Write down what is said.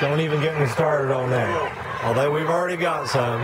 Don't even get me started on that. Although we've already got some.